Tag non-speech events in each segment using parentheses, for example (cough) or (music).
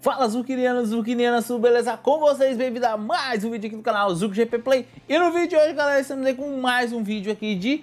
Fala Zucchinianos, Zucchinianas, tudo beleza com vocês? Bem-vindo a mais um vídeo aqui do canal Zuc GP Play E no vídeo de hoje, galera, estamos aí com mais um vídeo aqui de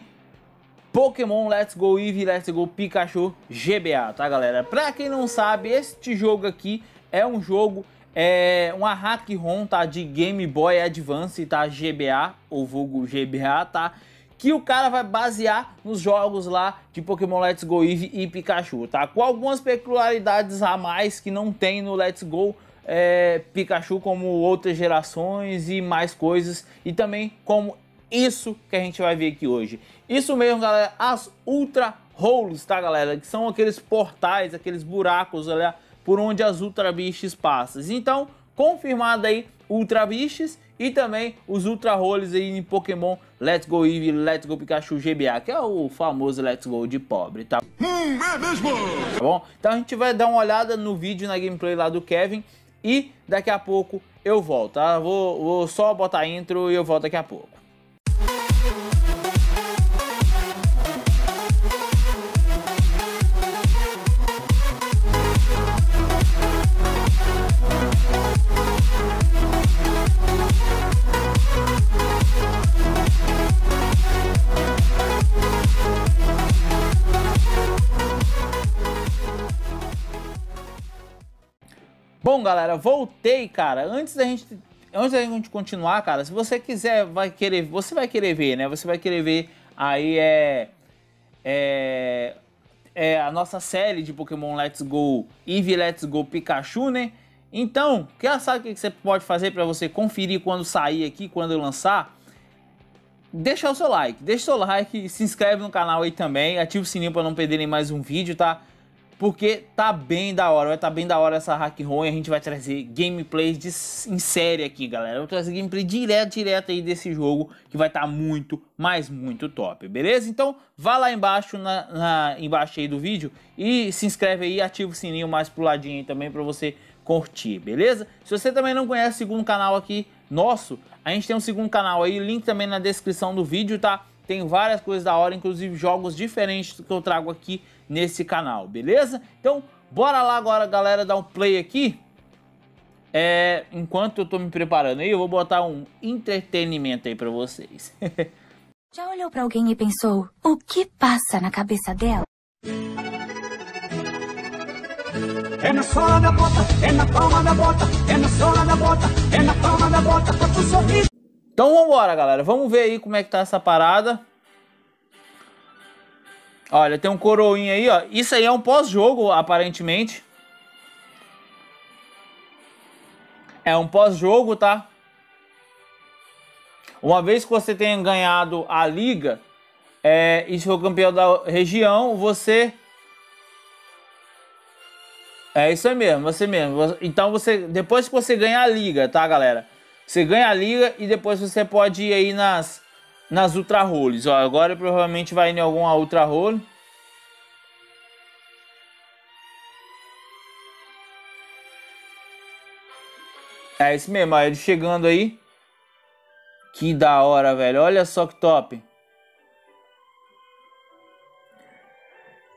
Pokémon Let's Go Eevee, Let's Go Pikachu GBA, tá galera? Pra quem não sabe, este jogo aqui é um jogo, é uma hack ROM, tá? De Game Boy Advance, tá? GBA, ou vulgo GBA, tá? Que o cara vai basear nos jogos lá de Pokémon Let's Go Eevee e Pikachu, tá? Com algumas peculiaridades a mais que não tem no Let's Go é, Pikachu como outras gerações e mais coisas e também como isso que a gente vai ver aqui hoje. Isso mesmo, galera, as Ultra Holes, tá, galera? Que são aqueles portais, aqueles buracos, olha, por onde as Ultra Beasts passam. Então, confirmado aí Ultra Beasts e também os Ultra Rolls aí em Pokémon Let's Go Eevee, Let's Go Pikachu GBA, que é o famoso Let's Go de pobre, tá? Hum, é mesmo! Tá bom? Então a gente vai dar uma olhada no vídeo, na gameplay lá do Kevin e daqui a pouco eu volto, tá? Vou, vou só botar intro e eu volto daqui a pouco. Bom, galera, voltei, cara. Antes da gente antes da gente continuar, cara, se você quiser, vai querer, você vai querer ver, né? Você vai querer ver aí é é, é a nossa série de Pokémon Let's Go Eevee Let's Go Pikachu, né? Então, quer saber o que você pode fazer para você conferir quando sair aqui, quando eu lançar? Deixa o seu like, deixa o seu like, se inscreve no canal aí também, ativa o sininho para não perderem mais um vídeo, tá? Porque tá bem da hora, vai tá bem da hora essa hack e a gente vai trazer gameplays de, em série aqui, galera. Eu vou trazer gameplay direto, direto aí desse jogo que vai estar tá muito, mas muito top, beleza? Então, vá lá embaixo, na, na, embaixo aí do vídeo e se inscreve aí, ativa o sininho mais pro ladinho aí também para você curtir, beleza? Se você também não conhece o segundo canal aqui nosso, a gente tem um segundo canal aí, link também na descrição do vídeo, tá? Tem várias coisas da hora, inclusive jogos diferentes que eu trago aqui nesse canal, beleza? Então, bora lá agora, galera, dar um play aqui. É, enquanto eu tô me preparando aí, eu vou botar um entretenimento aí pra vocês. (laughs) Já olhou pra alguém e pensou, o que passa na cabeça dela? É na sola da bota, é na palma da bota, é na sola da bota, é na palma da bota, pra tu sorrir. Então vambora, galera. Vamos ver aí como é que tá essa parada. Olha, tem um coroinha aí, ó. Isso aí é um pós-jogo, aparentemente. É um pós-jogo, tá? Uma vez que você tenha ganhado a liga é, e for campeão da região, você... É isso aí mesmo, você mesmo. Então você, depois que você ganha a liga, tá, galera? Você ganha a liga e depois você pode ir aí nas, nas Ultra Rolls. Ó, agora provavelmente vai em alguma Ultra Roll. É isso mesmo, ó, ele chegando aí. Que da hora, velho. Olha só que top.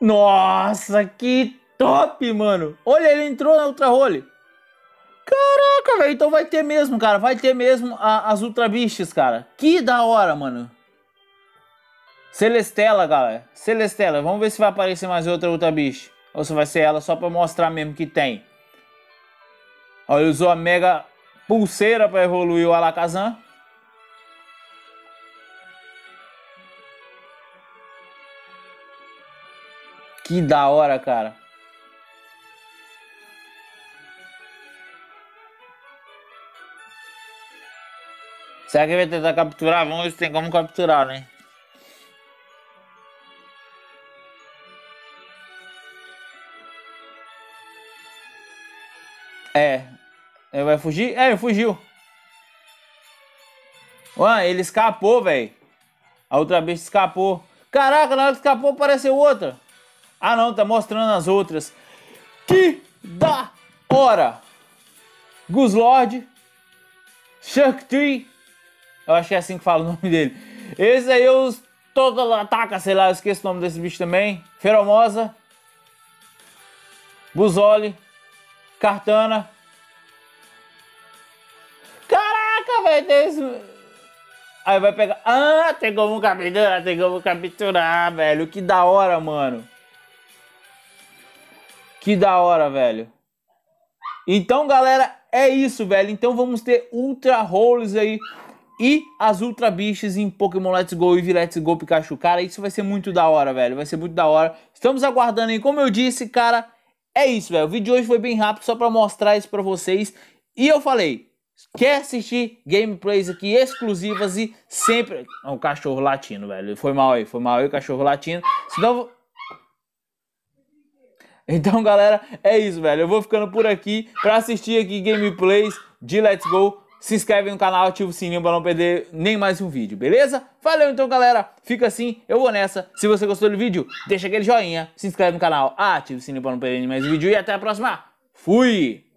Nossa, que top, mano. Olha, ele entrou na Ultra Roll. Caraca, velho. Então vai ter mesmo, cara. Vai ter mesmo a, as Ultra Beasts, cara. Que da hora, mano. Celestela, galera. Celestela. Vamos ver se vai aparecer mais outra Ultra Beast. Ou se vai ser ela só pra mostrar mesmo que tem. Ele usou a Mega Pulseira pra evoluir o Alakazam. Que da hora, cara. Será que vai tentar capturar? Vamos ver se tem como capturar, né? É. Ele vai fugir? É, ele fugiu. Ué, ele escapou, velho. A outra vez escapou. Caraca, na hora que escapou apareceu outra. Ah, não, tá mostrando as outras. Que da hora. Guslord. Shark Tree. Eu acho que é assim que fala o (laughs) nome dele. Esse aí os todo ataca, sei lá, eu esqueço o nome desse bicho também. Feromosa. Buzoli. Cartana. Caraca, velho, tem esse... Aí vai pegar... Ah, tem como capturar, tem como capturar, velho. Que da hora, mano. Que da hora, velho. Então, galera, é isso, velho. Então vamos ter Ultra Rolls aí e as Ultra Bichos em Pokémon Let's Go e Let's Go Pikachu. Cara, isso vai ser muito da hora, velho. Vai ser muito da hora. Estamos aguardando aí. Como eu disse, cara, é isso, velho. O vídeo de hoje foi bem rápido, só pra mostrar isso pra vocês. E eu falei, quer assistir gameplays aqui exclusivas e sempre... Um cachorro latino, velho. Foi mal aí, foi mal aí o cachorro latino. Senão... Então, galera, é isso, velho. Eu vou ficando por aqui pra assistir aqui gameplays de Let's Go. Se inscreve no canal, ativa o sininho pra não perder nem mais um vídeo, beleza? Valeu então, galera. Fica assim, eu vou nessa. Se você gostou do vídeo, deixa aquele joinha, se inscreve no canal, ativa o sininho pra não perder nem mais um vídeo e até a próxima. Fui!